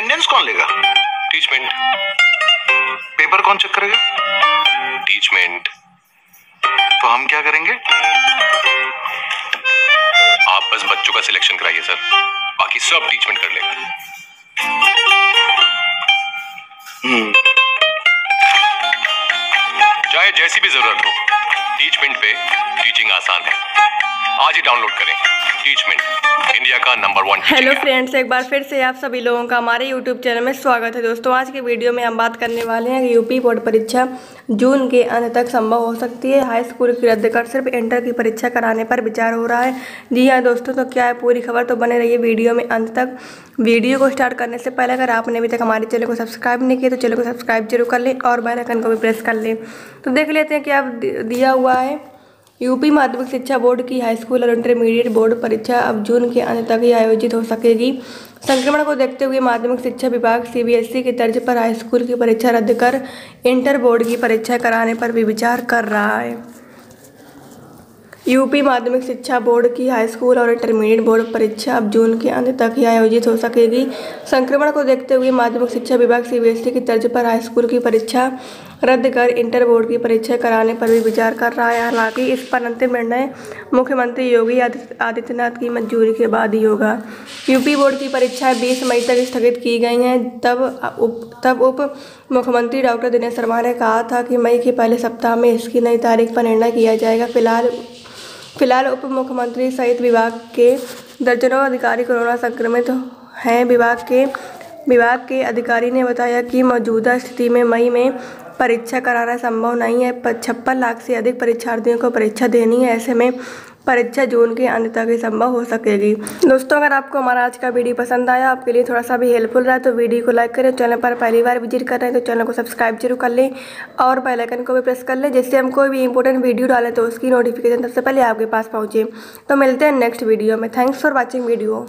Attendance कौन लेगा? टीचमेंट पेपर कौन चेक करेगा? टीचमेंट तो हम क्या करेंगे? आप बस बच्चों का सिलेक्शन कराइए सर बाकी सब टीचमेंट कर लेगा। हम्म। चाहे जैसी भी ज़रूरत हो टीचमेंट पे टीचिंग आसान है। आज ही डाउनलोड करें। टीचमेंट इंडिया का नंबर वन हेलो फ्रेंड्स एक बार फिर से आप सभी लोगों का हमारे यूट्यूब चैनल में स्वागत है। दोस्तों आज के वीडियो में हम बात करने वाले हैं कि यूपी बोर्ड परीक्षा जून के अंत तक संभव हो सकती है। हाई स्कूल की रद्द कर सिर्फ़ इंटर की परीक्षा कराने पर विचार हो रहा है। जी हाँ दोस्तों तो क्या है पूरी खबर तो बने रहिए वीडियो में अंत तक। वीडियो को स्टार्ट करने से पहले अगर आपने अभी तक हमारे चैनल को सब्सक्राइब नहीं किया तो चैनल को सब्सक्राइब ज़रूर कर लें और बेल आइकन को भी प्रेस कर लें। तो देख लेते हैं कि क्या दिया हुआ है। यूपी माध्यमिक शिक्षा बोर्ड की हाई स्कूल और इंटरमीडिएट बोर्ड परीक्षा अब जून के अंत तक ही आयोजित हो सकेगी। संक्रमण को देखते हुए माध्यमिक शिक्षा विभाग सीबीएसई की तर्ज पर हाई स्कूल की परीक्षा रद्द कर इंटर बोर्ड की परीक्षा कराने पर भी विचार कर रहा है। यूपी माध्यमिक शिक्षा बोर्ड की हाई स्कूल और इंटरमीडिएट बोर्ड परीक्षा अब जून के अंत तक ही आयोजित हो सकेगी। संक्रमण को देखते हुए माध्यमिक शिक्षा विभाग सीबीएसई की तर्ज पर हाई स्कूल की परीक्षा रद्द कर इंटर बोर्ड की परीक्षा कराने पर भी विचार कर रहा है। हालाँकि इस पर अंतिम निर्णय मुख्यमंत्री योगी आदित्यनाथ की मंजूरी के बाद ही होगा। यूपी बोर्ड की परीक्षाएँ 20 मई तक स्थगित की गई हैं। तब, उप तब उप मुख्यमंत्री डॉक्टर दिनेश शर्मा ने कहा था कि मई के पहले सप्ताह में इसकी नई तारीख पर निर्णय किया जाएगा। फ़िलहाल फ़िलहाल उप मुख्यमंत्री सहित विभाग के दर्जनों अधिकारी कोरोना संक्रमित हैं। विभाग के विभाग के अधिकारी ने बताया कि मौजूदा स्थिति में मई में परीक्षा कराना संभव नहीं है। छप्पन लाख से अधिक परीक्षार्थियों को परीक्षा देनी है। ऐसे में परीक्षा जून के अंत तक ही संभव हो सकेगी। दोस्तों, अगर आपको हमारा आज का वीडियो पसंद आया, आपके लिए थोड़ा सा भी हेल्पफुल रहा तो वीडियो को लाइक करें। चैनल पर पहली बार विज़िट कर रहे हैं तो चैनल को सब्सक्राइब ज़रूर कर लें और बेल आइकन को भी प्रेस कर लें, जिससे हम कोई भी इंपॉर्टेंट वीडियो डालें तो उसकी नोटिफिकेशन सबसे पहले आपके पास पहुँचे। तो मिलते हैं नेक्स्ट वीडियो में। Thanks for watching video